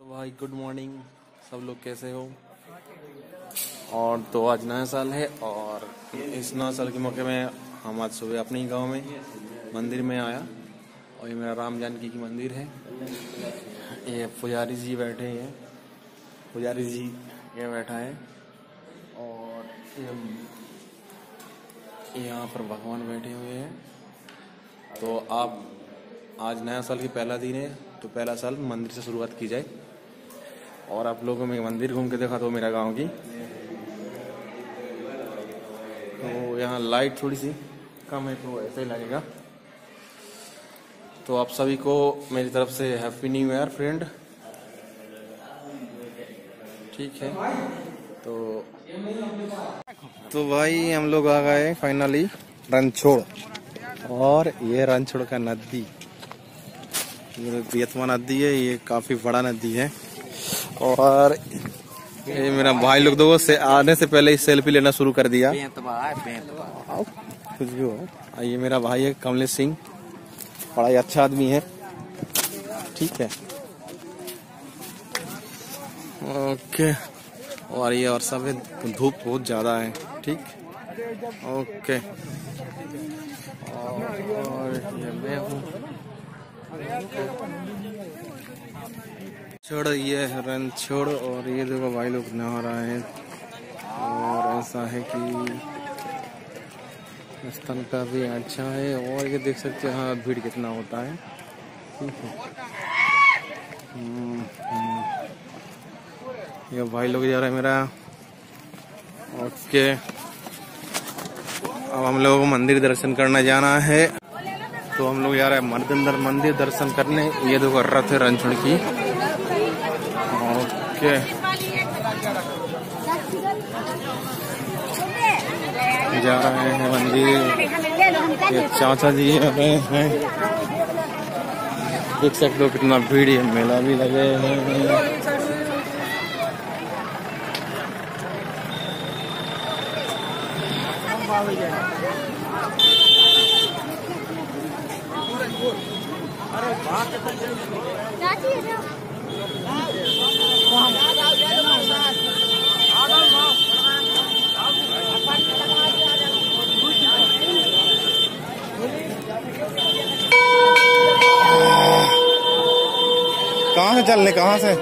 तो भाई good morning सब लोग कैसे हो? और तो आज नया साल है और इस नया साल के मौके में हम आज सुबह अपने ही गाँव में, मंदिर में आया। और ये मेरा राम जानकी की मंदिर है। ये पुजारी जी बैठे हैं। पुजारी जी ये बैठा है। और यहाँ पर भगवान बैठे हुए हैं। तो आप आज नया साल की पहला दिन है। तो पहला साल मंदिर से शुरुआत की जाए। और आप लोगों में मंदिर घूम के देखा तो मेरा गाँव की। तो यहाँ लाइट थोड़ी सी कम है तो ऐसा ही लगेगा। तो आप सभी को मेरी तरफ़ से हैप्पी न्यू ईयर फ्रेंड ठीक है। तो तो भाई, हम लोग आ गए फाइनली रणछोड़। और ये रणछोड़ का नदी। ये नदी है, ये काफ़ी बड़ा नदी है। और ये मेरा भाई लोग दो से आने से पहले ही सेल्फी लेना शुरू कर दिया। कुछ भी हो। ये मेरा भाई है कमलेश सिंह। बड़ा ही अच्छा आदमी है। ठीक है। ओके। और ये और सब धूप बहुत ज़्यादा है। ठीक। ओके। और ये मैं हूँ। छोड़, ये रन छोड़ और ये देखो भाई लोग नहा रहे हैं। और ऐसा है कि स्थल का भी अच्छा है और ये देख सकते हैं हाँ भीड़ कितना होता है। हम्म। ये भाई लोग जा रहे हैं मेरा। ओके। अब हम लोगों को मंदिर दर्शन करने जाना है। तो हम लोग जा रहे हैं मंदिर मंदिर दर्शन करने। ये देखो रथ है रणछड़ की। ओके। जा रहे हैं मंदिर। ये चाचा जी आ रहे हैं। देख सकते हो कितना भीड़ है मेला भी लगे हैं। कहाँ चलने, कहाँ से?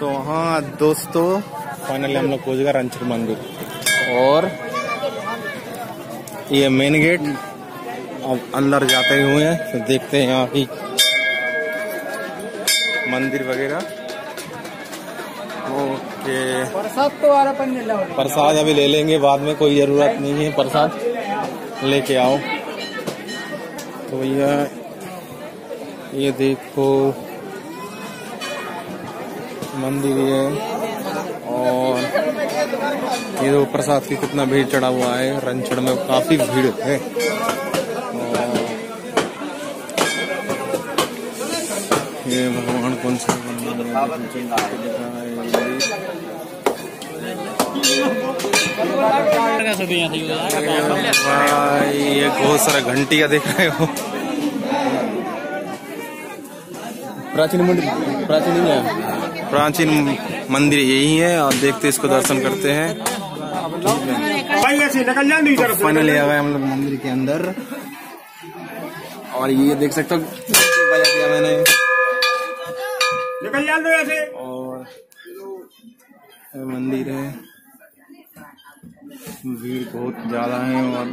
तो हाँ दोस्तों फाइनली हम लोग पहुँच गए रणछड़ मंदिर। और ये मेन गेट अब अंदर जाते हुए हैं फिर देखते हैं यहाँ की मंदिर वगैरह। ओके। प्रसाद तो आ रहा प्रसाद अभी ले लेंगे, बाद में कोई ज़रूरत नहीं है, प्रसाद लेके आओ। तो भैया, ये देखो, मंदिर है, और ये देखो प्रसाद की कितना भीड़ चढ़ा हुआ है, रणछड़ में काफ़ी भीड़ है। ये भगवान कौन से में भाई ये बहुत सारा घंटिया देख रहे हो। प्राचीन मंदिर प्राचीन नहीं है। प्राचीन मंदिर यही है और देखते इसको दर्शन करते हैं। फाइनली आ गए हम लोग मंदिर के अंदर। और ये देख सकते हो बजा दिया मैंने। निकल जान दो ऐसे। और मंदिर है। भीड़ बहुत ज़्यादा है और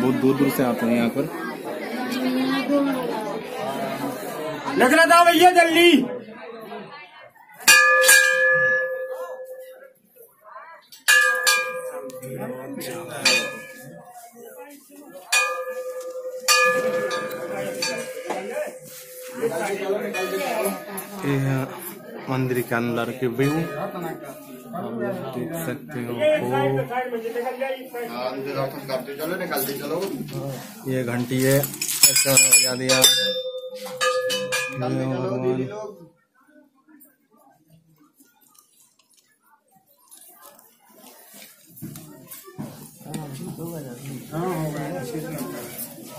बहुत दूर दूर से आते हैं यहाँ पर। रहा था भैया जल्दी। मंदिर के अंदर के व्यू। देख सकते हो ये घंटी है ऐसा बजा दिया।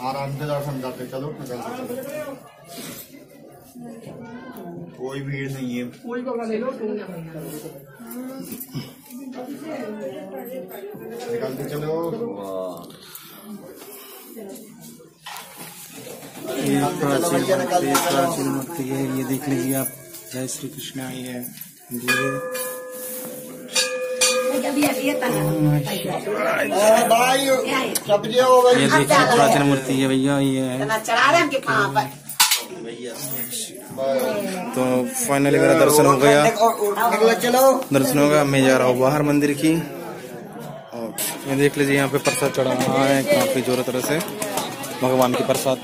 आराम से दर्शन करते चलो निकलते चलो। कोई भीड़ नहीं है। निकलते चलो। ये प्राचीन प्राचीन मूर्ति है ये देख लीजिए आप। जय श्री कृष्ण ये है। ये भाई हो ये देखिए प्राचीन मूर्ति है भैया ये है चढ़ा रहे हैं पाँव पर तो फाइनली मेरा दर्शन हो गया। दर्शन हो गया, मैं जा रहा हूँ बाहर मंदिर की। और ये देख लीजिए, यहाँ पे प्रसाद चढ़ा हुआ है, काफ़ी ज़ोर तरह से। भगवान की प्रसाद।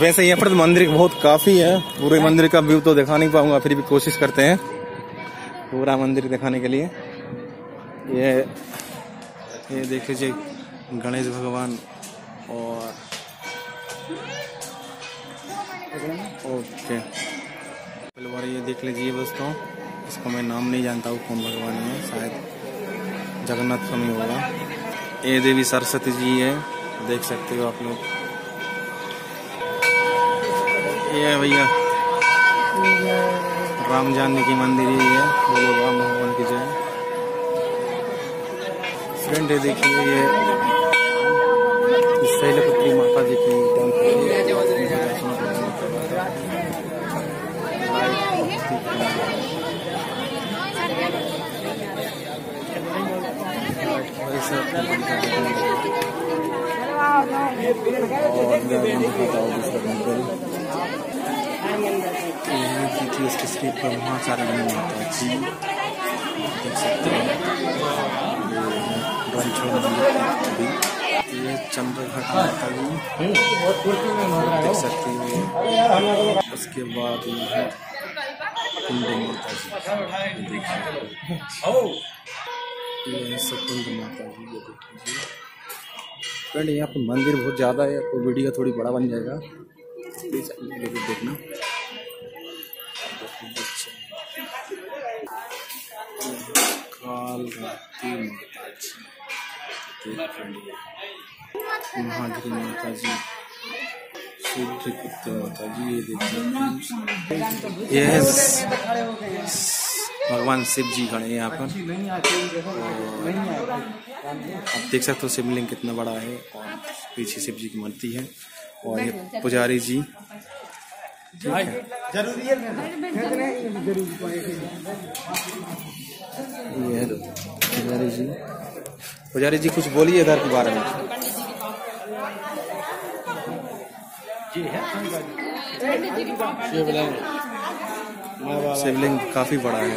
वैसे यहाँ पर मंदिर बहुत काफ़ी है। पूरे मंदिर का व्यू तो दिखा नहीं पाऊँगा, फिर भी कोशिश करते हैं। पूरा मंदिर दिखाने के लिए। ये ये देख लीजिए, गणेश भगवान और ओके बार ये देख लीजिए दोस्तों। इसका मैं नाम नहीं जानता हूँ, कौन भगवान है, शायद जगन्नाथ स्वामी होगा। ये देवी सरस्वती जी है, देख सकते हो आप लोग। ये है भैया, राम जानकी की मंदिर ही है, बोलो राम भगवान की जय। फ्रेंड ये देखिए ये शैलपुत्री माता जी की टेंपल है। इनका दर्शन करने के बाद ऐसा और मैं आपको दिखाता हूँ दूसरा टेंपल ये देखिए इसके स्ट्रीट पर वहाँ सारे जी देख सकते हैं। ये देख सकते हैं उसके बाद है माता जी देखिए ये माता जी ये देख लीजिए फ्रेंड यहाँ पर मंदिर बहुत ज़्यादा है तो वीडियो थोड़ी बड़ा बन जाएगा। प्लीज़ देखना। काल माता जी देख फ्रेंड ये महागिरी माता जी सूर्य माता जी ये देखिए। ये है भगवान शिव जी खड़े हैं यहाँ पर। आप देख सकते हो शिवलिंग कितना बड़ा है और पीछे शिव जी की मूर्ति है। और ये पुजारी जी ठीक है। ये है? पुजारी जी। पुजारी जी कुछ बोलिए इधर के बारे में। शिवलिंग काफ़ी बड़ा है।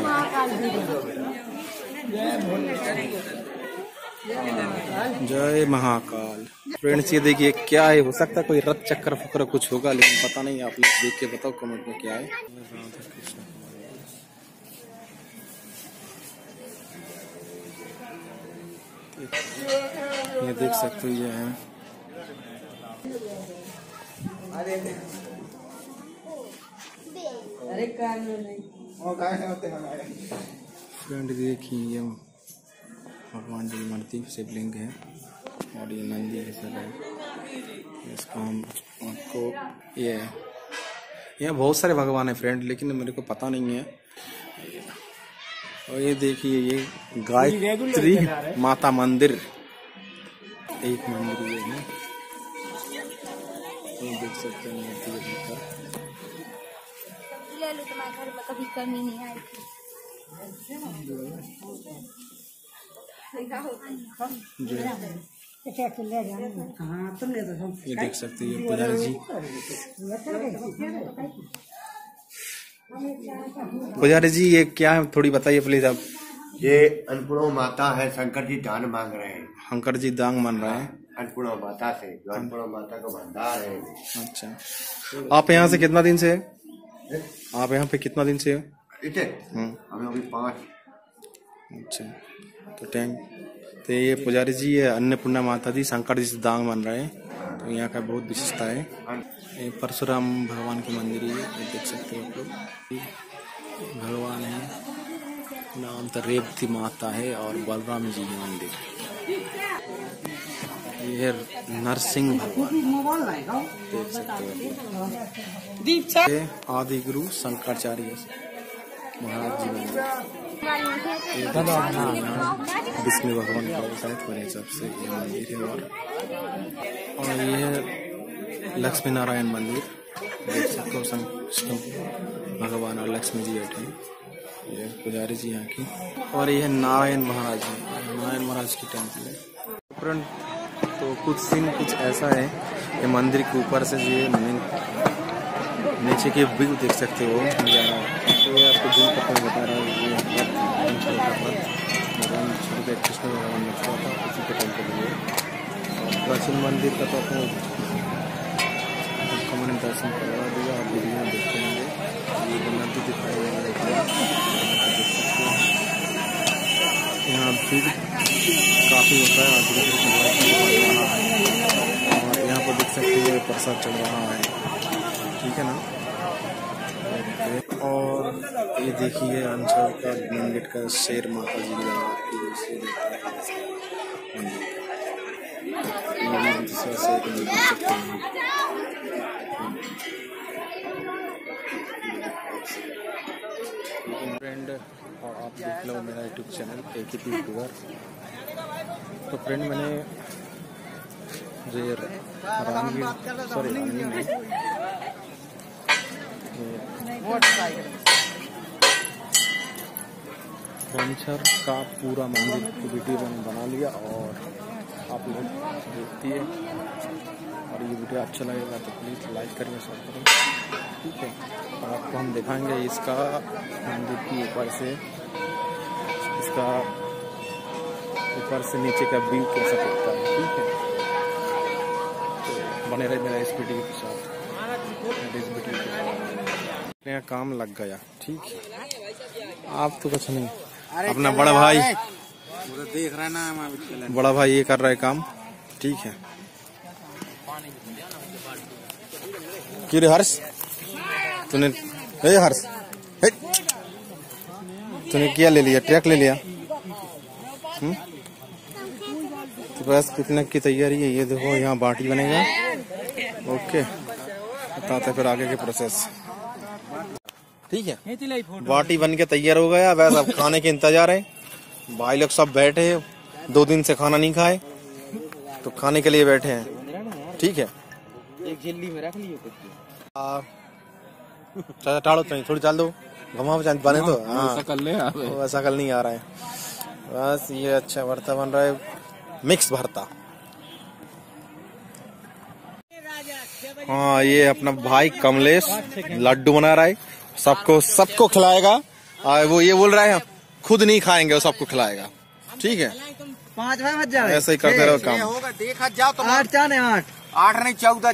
जय महाकाल। फ्रेंड्स, ये देखिए, क्या है? हो सकता है कोई रथ, चक्कर फक्र कुछ होगा, लेकिन पता नहीं, आप लोग देख के बताओ कमेंट में क्या है। ये देख सकते हो, ये है। फ्रेंड देखिए ये भगवान जी की मूर्ति शिवलिंग है। और ये नंदी है सब है। इसको हम आपको ये यहाँ बहुत सारे भगवान हैं फ्रेंड लेकिन मेरे को पता नहीं है। और ये देखिए ये गायत्री माता मंदिर। एक मंदिर ये है। ये देख सकते हैं मूर्ति के भीतर तुम्हारे घर में कभी कमी नहीं आएगी ये देख सकते हैं पुजारी जी। पुजारी जी ये क्या है? थोड़ी बताइए प्लीज़ आप। ये अन्नपूर्णा माता है शंकर जी दान मांग रहे हैं। शंकर जी दांग मान रहे हैं? अन्नपूर्णा माता से जो अन्नपूर्णा माता का भंडार है। अच्छा। आप यहाँ से कितना दिन से है? आप यहाँ पे कितना दिन से हो? इसे हम्म, हमें अभी पाँच। अच्छा। तो टैंक तो ये पुजारी जी ये अन्नपूर्णा माता जी शंकर जी से दांग मान रहे हैं। तो यहाँ का बहुत विशेषता है। ये परशुराम भगवान की मंदिर है ये देख सकते हो आप लोग। भगवान है। नाम तो रेवती माता है और बलराम जी है मंदिर। ये नरसिंह भगवान। हो आदि गुरु शंकराचार्य महाराज जी विष्णु भगवान का शायद मेरे हिसाब से ये मंदिर है और और ये लक्ष्मी नारायण मंदिर। हो भगवान और लक्ष्मी जी बैठे ये पुजारी जी यहाँ की। और ये नारायण महाराज जी नारायण महाराज की टेंपल है। तो कुछ सीन कुछ ऐसा है ये मंदिर के ऊपर से ये नीचे के व्यू देख सकते हो। तो ये आपको दिन का मैं बता रहा हूँ भगवान श्री के कृष्ण भगवान ने किया था उसी के टाइम के लिए प्राचीन मंदिर का तो आपको मैंने दर्शन करवा दिया, आप वीडियो में देखते होंगे। ये नदी दिखाई दे रही है हो। यहाँ भीड़ काफ़ी होता है आज के दिन रहा है और यहाँ पर प्रसाद चढ़ रहा है। ठीक है ना? और ये देखिए अंचल का गेट का शेर माता जी लगा मंदिर फ्रेंड और आप देख लो मेरा यूट्यूब चैनल एक ही तो फ्रेंड मैंने जो का पूरा मंदिर की वीडियो मैंने बना लिया और आप लोग देखती है और ये वीडियो अच्छा लगेगा तो प्लीज़ लाइक करिए शेयर करें ठीक है, आपको हम दिखाएँगे इसका मंदिर की ऊपर से। इसका ऊपर से नीचे का व्यू कैसा दिखता है, ठीक है। बने रहे मेरा इस वीडियो के साथ। इस वीडियो के साथ। काम लग गया। ठीक है। आप तो कुछ नहीं। अपना बड़ा भाई। देख रहा ना हम बड़ा भाई ये कर रहा है काम। ठीक है। क्यों रे हर्ष? तूने हे हर्ष। हे। तूने क्या ले लिया? ट्रैक ले लिया? हम्म? तो बस कितने की तैयारी है। ये देखो यहाँ बाटी बनेगा। ओके। बताते फिर आगे के प्रोसेस ठीक है। बाटी बन के तैयार हो गया। बस अब खाने के इंतज़ार है। भाई लोग सब बैठे हैं। दो दिन से खाना नहीं खाए। तो खाने के लिए बैठे हैं। ठीक है। एक झिल्ली में रख लियो आ, चाचा टाड़ो तो थोड़ी चाल दो। घुमाओ चाँद बने तो। हाँ कर ऐसा कल नहीं आ रहा है। बस ये अच्छा भरता बन रहा है। मिक्स भरता। हाँ ये अपना भाई कमलेश लड्डू बना रहा है। सबको सबको खिलाएगा। और वो ये बोल रहा है खुद नहीं खाएँगे वो सबको खिलाएगा। ठीक है? पाँच ऐसे ही करते रहो काम। होगा देखा जाओ तो आठ चार आठ। आठ नहीं चौदह